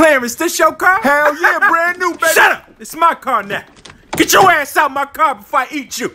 Clarence, this your car? Hell yeah, brand new, baby. Shut up! It's my car now. Get your ass out my car before I eat you.